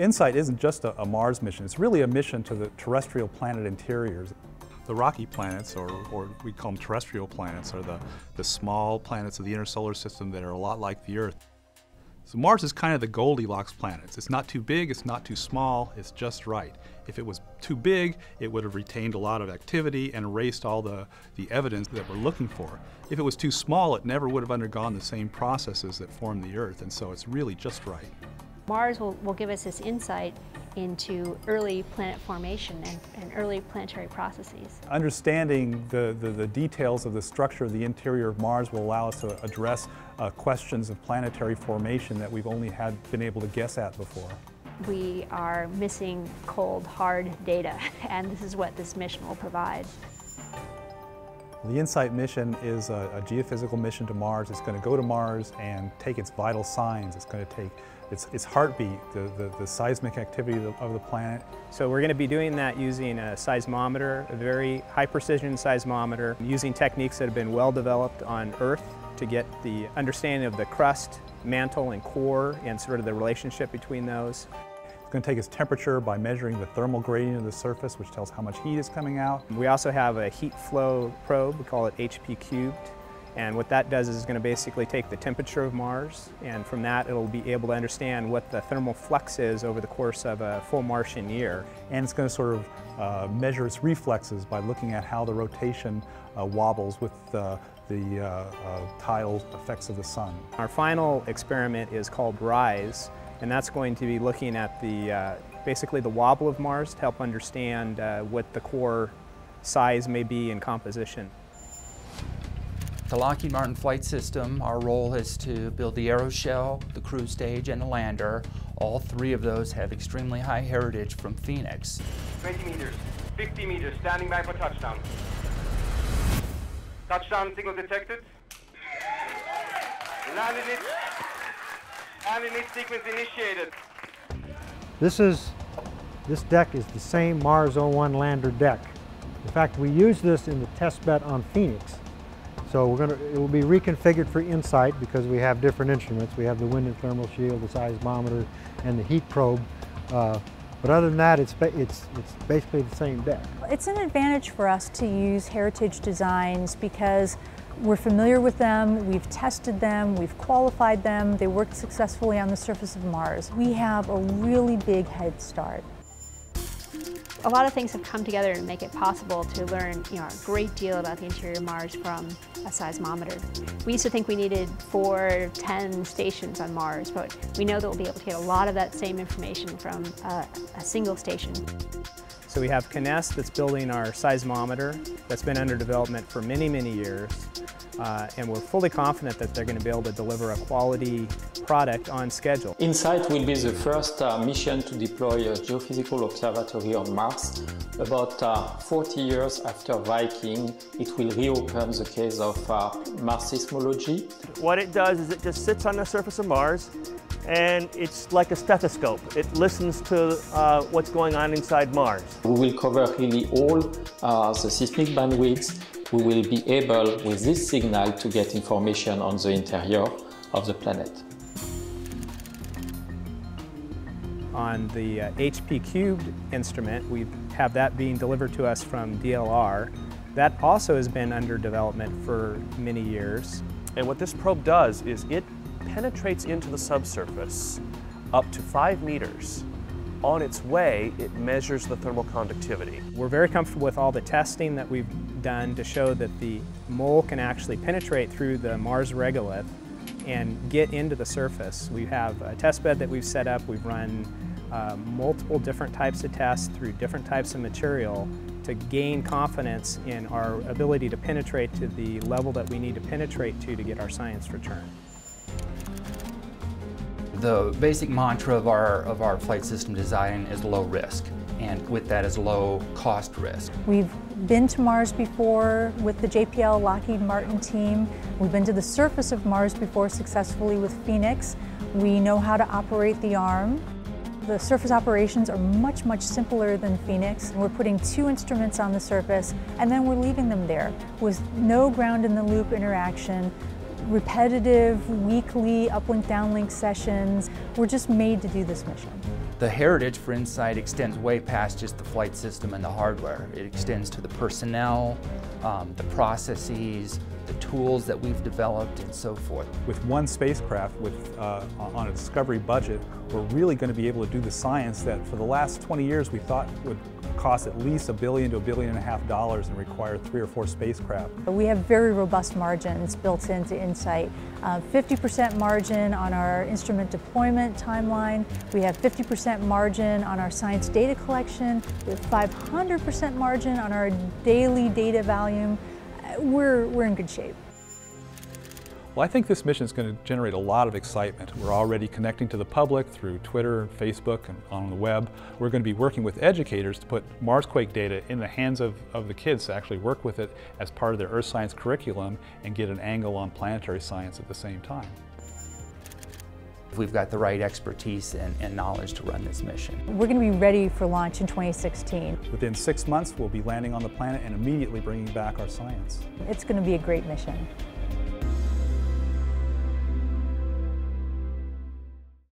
InSight isn't just a, a Mars mission, it's really a mission to the terrestrial planet interiors. The rocky planets, or, or, we call them terrestrial planets, are the, the small planets of the inner solar system that are a lot like the Earth. So Mars is kind of the Goldilocks planets. It's not too big, it's not too small, it's just right. If it was too big, it would have retained a lot of activity and erased all the, the evidence that we're looking for. If it was too small, it never would have undergone the same processes that formed the Earth, and so it's really just right. Mars will, will give us this insight into early planet formation and, and early planetary processes. Understanding the, the, the, details of the structure of the interior of Mars will allow us to address uh, questions of planetary formation that we've only had been able to guess at before. We are missing cold, hard data, and this is what this mission will provide. The InSight mission is a, a, geophysical mission to Mars. It's going to go to Mars and take its vital signs. It's going to take its, its heartbeat, the, the, the seismic activity of the, of the, planet. So we're going to be doing that using a seismometer, a very high precision seismometer, using techniques that have been well developed on Earth to get the understanding of the crust, mantle, and core and sort of the relationship between those. It's going to take its temperature by measuring the thermal gradient of the surface, which tells how much heat is coming out. We also have a heat flow probe, we call it HP cubed, and what that does is going to basically take the temperature of Mars, and from that it'll be able to understand what the thermal flux is over the course of a full Martian year. And it's going to sort of uh, measure its reflexes by looking at how the rotation uh, wobbles with uh, the uh, tidal effects of the sun. Our final experiment is called RISE, and that's going to be looking at the uh, basically the wobble of Mars to help understand what the core size may be in composition. The Lockheed Martin flight system, our role is to build the aeroshell, the cruise stage, and the lander. All three of those have extremely high heritage from Phoenix. 20 meters, 50 meters, standing by for touchdown. Touchdown signal detected. Landing it. It sequence initiated. This is, this deck is the same Mars 01 lander deck. In fact, we use this in the test bed on Phoenix. So we're going to, it will be reconfigured for InSight because we have different instruments. We have the wind and thermal shield, the seismometer, and the heat probe. Uh, but other than that, it's, it's, it's basically the same deck. It's an advantage for us to use heritage designs because we're familiar with them, we've tested them, we've qualified them, they worked successfully on the surface of Mars. We have a really big head start a lot of things have come together to make it possible to learn you know, a great deal about the interior of Mars from a seismometer. We used to think we needed four, ten stations on Mars, but we know that we'll be able to get a lot of that same information from a, a single station. So we have CNES that's building our seismometer that's been under development for many, many years. Uh, and we're fully confident that they're going to be able to deliver a quality product on schedule. InSight will be the first uh, mission to deploy a geophysical observatory on Mars. About uh, 40 years after Viking, it will reopen the case of uh, Mars seismology. What it does is it just sits on the surface of Mars and it's like a stethoscope. It listens to uh, what's going on inside Mars. We will cover really all uh, the seismic bandwidths we will be able, with this signal, to get information on the interior of the planet. On the uh, HP cubed instrument, we have that being delivered to us from DLR. That also has been under development for many years. And what this probe does is it penetrates into the subsurface up to five meters on its way, it measures the thermal conductivity. We're very comfortable with all the testing that we've done to show that the mole can actually penetrate through the Mars regolith and get into the surface. We have a test bed that we've set up. We've run uh, multiple different types of tests through different types of material to gain confidence in our ability to penetrate to the level that we need to penetrate to to get our science return. The basic mantra of our, of our flight system design is low risk, and with that is low cost risk. We've been to Mars before with the JPL Lockheed Martin team. We've been to the surface of Mars before successfully with Phoenix. We know how to operate the arm. The surface operations are much, much simpler than Phoenix. We're putting two instruments on the surface and then we're leaving them there with no ground in the loop interaction, repetitive weekly uplink downlink sessions. We're just made to do this mission. The heritage for InSight extends way past just the flight system and the hardware. It extends to the personnel, um, the processes, the tools that we've developed, and so forth. With one spacecraft with, uh, on a Discovery budget, we're really going to be able to do the science that for the last 20 years we thought would cost at least a billion to a billion and a half dollars and require three or four spacecraft. We have very robust margins built into InSight. 50% uh, margin on our instrument deployment timeline. We have 50% margin on our science data collection. We have 500% margin on our daily data volume. We're, we're in good shape. Well, I think this mission is going to generate a lot of excitement. We're already connecting to the public through Twitter, Facebook, and on the web. We're going to be working with educators to put MarsQuake data in the hands of, of the kids to actually work with it as part of their earth science curriculum and get an angle on planetary science at the same time. We've got the right expertise and, and, knowledge to run this mission. We're going to be ready for launch in 2016. Within six months, we'll be landing on the planet and immediately bringing back our science. It's going to be a great mission.